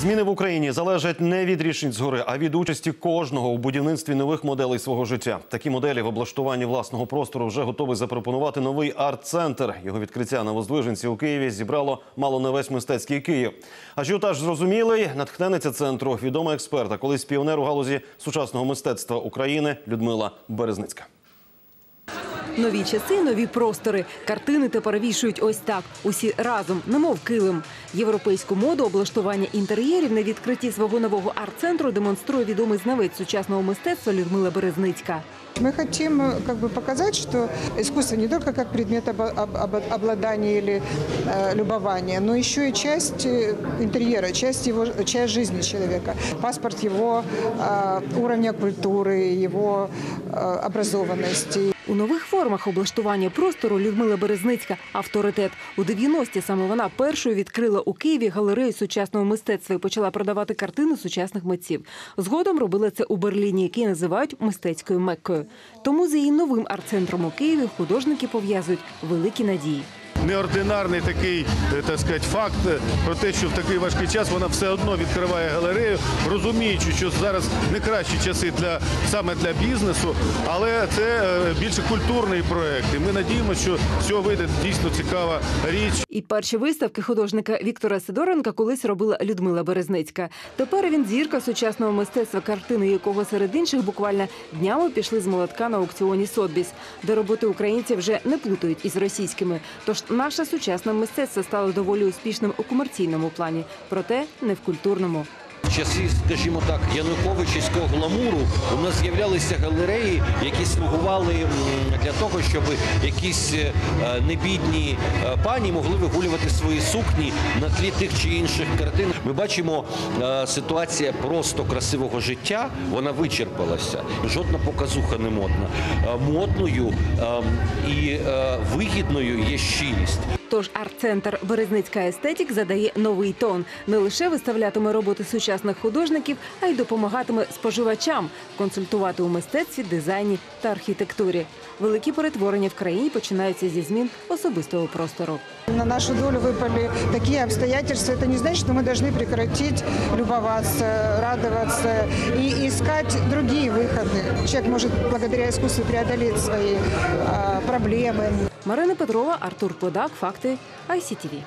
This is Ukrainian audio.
Зміни в Україні залежать не від рішень згори, а від участі кожного у будівництві нових моделей свого життя. Такі моделі в облаштуванні власного простору вже готовий запропонувати новий арт-центр. Його відкриття на Воздвиженці у Києві зібрало мало не весь мистецький Київ. Ажіотаж зрозумілий, натхненниця центру, відома експерта, колись піонер у галузі сучасного мистецтва України Людмила Березницька. Нові часи, нові простори. Картини тепер вішують ось так. Усі разом, немов килим. Європейську моду облаштування інтер'єрів на відкритті свого нового арт-центру демонструє відомий знавець сучасного мистецтва Людмила Березницька. Мы хотим э, как бы показать, что искусство не только как предмет обо- об- об- обладания или э, любования, но еще и часть э, интерьера, часть его, часть жизни человека, паспорт его э, уровня культуры, его э, образованности. У нових формах облаштування простору Людмила Березницька авторитет. У 90-ті саме вона першою відкрила у Києві галерею сучасного мистецтва і почала продавати картини сучасних митців. Згодом робила це у Берліні, який називають мистецькою Меккою. Тому з її новим арт-центром у Києві художники пов'язують великі надії. Неординарний такий, е, так сказати, факт е, про те, що в такий важкий час вона все одно відкриває галерею, розуміючи, що зараз не кращі часи для саме для бізнесу, але це е, більше культурний проект. І ми надіємося, що з вийде дійсно цікава річ. І перші виставки художника Віктора Сидоренка колись робила Людмила Березницька. Тепер він зірка сучасного мистецтва, картини якого серед інших буквально днями пішли з молотка на аукціоні Сотбіс, де роботи українців вже не плутають із російськими. Тож наше сучасне мистецтво стало доволі успішним у комерційному плані, проте не в культурному. Часи, скажімо так, януковичівського гламуру у нас з'являлися галереї, які слугували для того, щоб якісь е, небідні е, пані могли вигулювати свої сукні на тлі тих чи інших картин. Ми бачимо, е, ситуація просто красивого життя, вона вичерпалася. Жодна показуха не модна. Модною е, і вигідною є щирість. Тож арт-центр Березницька естетік задає новий тон. Не лише виставлятиме роботи сучасних художників, а й допомагатиме споживачам консультувати у мистецтві, дизайні та архітектурі. Великі перетворення в країні починаються зі змін особистого простору. На нашу долю выпали такие обстоятельства. Это не значит, что мы должны прекратить любоваться, радоваться и искать другие выходы. Человек может благодаря искусству преодолеть свои а, проблемы. Марина Петрова, Артур Подак, факти ICTV.